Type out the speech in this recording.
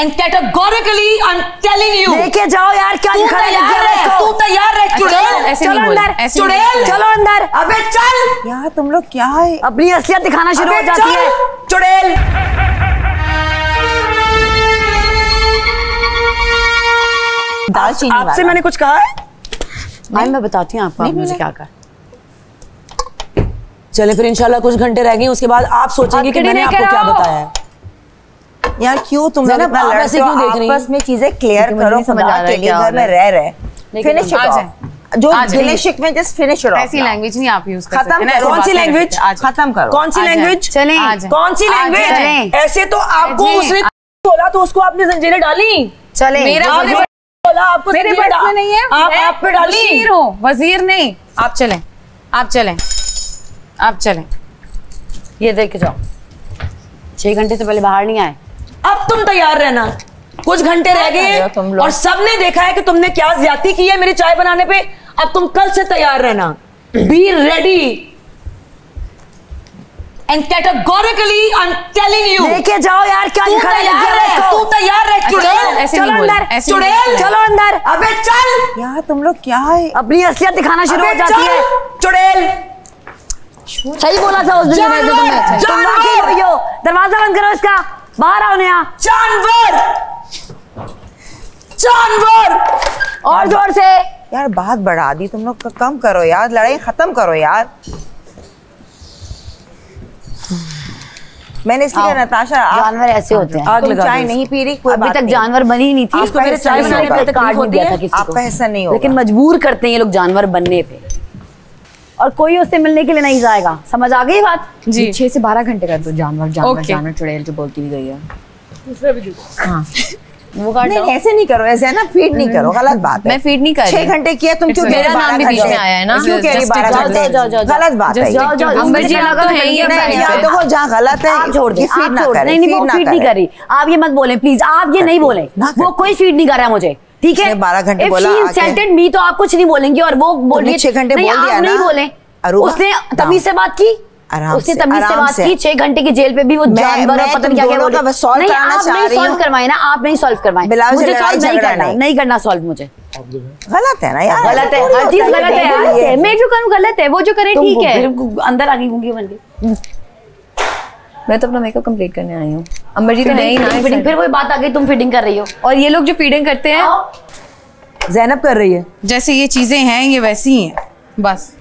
And categorically, I'm telling you. लेके जाओ यार क्या गया है? इसको? तू तैयार है अच्छा, चुड़ैल। ऐसे चलो अंदर, चुड़ैल। चलो अंदर। अबे चल। यार तुम लोग क्या है? अपनी असलियत दिखाना शुरू हो जाती है। चुड़ैल। आपसे मैंने कुछ कहा है? आई मैं बताती हूँ आपको आप मुझे क्या कर चले फिर इंशाल्लाह कुछ घंटे रह गए उसके बाद आप सोचेंगे कि मैंने आपको क्या बताया है। यार क्यों तुम लोग इतना देख रही हैं? आपस में चीज़ें क्लियर करो नहीं समझ आ खुदा के लिए घर में रह रहे फिनिश। जो। गिले शिकवे जस्ट फिनिश इट ऐसी लैंग्वेज नहीं आप यूज़ कर सकते ना, कौन सी लैंग्वेज। खत्म करो। कौन सी लैंग्वेज चलें। कौन सी लैंग्वेज ऐसे तो आपको उसने बोला तो उसको आपने जंजीरें डाली। चले। मेरा बोला आपको मेरे बस में नहीं है। आप आप पे डाली। वज़ीर हूँ। वज़ीर नहीं। आप चलें। आप चलें। आप चलें। ये देख के जाओ। छह घंटे से पहले बाहर नहीं आए। अब तुम तैयार रहना। कुछ घंटे रह गए रहे? और सबने देखा है कि तुमने क्या ज़्यादा की है मेरी चाय बनाने पे। अब तुम कल से तैयार रहना। Be ready and categorically I am telling you लेके जाओ यार क्या तू तैयार गया है तू तैयार है। चुड़ैल। चलो अंदर, चुड़ैल। चलो अंदर। अबे चल। यार तुम लोग क्या है? अपनी असलियत दिखाना शुरू हो जाती है। चुड़ैल। सही बोला था उस दिन जो मैंने तुम्हें तुम वाकई जानवर। दरवाज़ा बंद करो इसका। बाहर आओ नया। जानवर! जानवर! और ज़ोर से। यार बात बढ़ा दी तुम लोग। कम करो यार लड़ाई खत्म करो यार। मैंने इसलिए नताशा जानवर ऐसे होते हैं। आग तुम लगा चाय नहीं पी रही कोई अभी तक जानवर बनी नहीं थी आपको मेरे चाय बनाने मैंने कार्ड नहीं दिया था होती है? आपका हिस्सा नहीं को होगा। लेकिन मजबूर करते हैं ये लोग जानवर बनने पे। और कोई उससे मिलने के लिए नहीं जाएगा। समझ आ गई बात? जी। छह से बारह घंटे का तो जानवर जानवर Okay. जानवर चुड़ैल जो बोलती भी गई है। वो काट नहीं नहीं, ऐसे नहीं करो ऐसे है ना फ़ीड नहीं करो गलत बात है। मैं feed नहीं कर छह घंटे किया तुम क्यों मेरा नाम भी बीच में आया है ना। क्यों कह रही। गलत बात है जाओ जाओ अंबर जी, आप लगा तो है ही देखो जहाँ गलत है आप छोड़ दे छोड़ नहीं नहीं वो फ़ीड नहीं करे। आप ये मत बोले प्लीज़ आप ये नहीं बोले वो कोई फ़ीड नहीं कर रहा है मुझे। ठीक है? 12 घंटे बोला insulted me तो आप कुछ नहीं बोलेंगे और वो बोल तुमने रही है- छह घंटे नहीं, बोल दिया नहीं ना। बोले। उसने. तमीज से बात की। उसने तमीज से बात की छह घंटे की जेल पे भी वो जानवर और पता नहीं क्या क्या नहीं कराना चाह रही सॉल्व करवाए ना आप नहीं सॉल्व करवाए। मुझे सॉल्व नहीं करना नहीं। नहीं करना सॉल्व मुझे। गलत है ना यार गलत है हर चीज़ गलत है। यार मैं जो करूँ गलत है वो जो करे ठीक है। अंदर आ गई गूँगी बन मैं तो अपना मेकअप कंप्लीट करने आई हूँ। अम्बर जी तो है ही ना फिटिंग। फिर। वही बात आ गई तुम फिटिंग कर रही हो। और ये लोग जो फीडिंग करते हैं जैनब कर रही है। जैसे ये चीज़ें हैं ये वैसी ही हैं बस।